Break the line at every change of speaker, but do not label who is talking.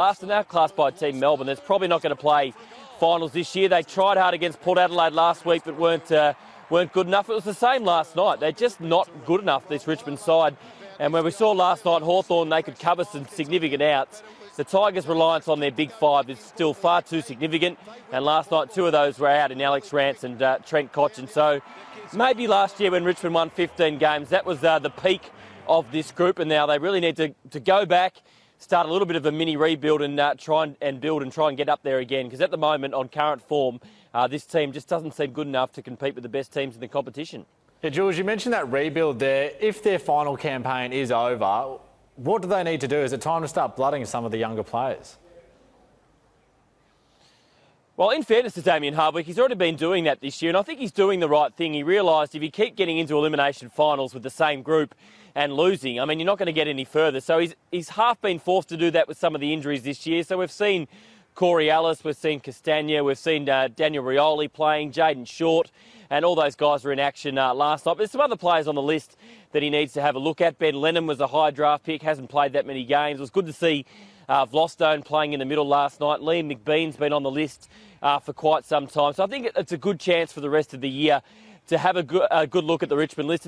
Last in and outclassed by Team Melbourne. That's probably not going to play finals this year. They tried hard against Port Adelaide last week, but weren't uh, weren't good enough. It was the same last night. They're just not good enough. This Richmond side. And when we saw last night Hawthorn, they could cover some significant outs. The Tigers' reliance on their big five is still far too significant. And last night, two of those were out in Alex Rance and uh, Trent Cotchin. So maybe last year when Richmond won 15 games, that was uh, the peak of this group. And now they really need to, to go back, start a little bit of a mini rebuild and uh, try and, and, build and try and get up there again. Because at the moment, on current form, uh, this team just doesn't seem good enough to compete with the best teams in the competition.
Yeah, Jules, you mentioned that rebuild there. If their final campaign is over, what do they need to do? Is it time to start blooding some of the younger players?
Well, in fairness to Damien Hardwick, he's already been doing that this year, and I think he's doing the right thing. He realised if you keep getting into elimination finals with the same group and losing, I mean, you're not going to get any further. So he's, he's half been forced to do that with some of the injuries this year. So we've seen Corey Ellis, we've seen Castagna, we've seen uh, Daniel Rioli playing, Jayden Short, and all those guys were in action uh, last night. There's some other players on the list that he needs to have a look at. Ben Lennon was a high draft pick, hasn't played that many games. It was good to see uh, Vlastuin playing in the middle last night. Liam McBean's been on the list uh, for quite some time. So I think it's a good chance for the rest of the year to have a a good look at the Richmond list.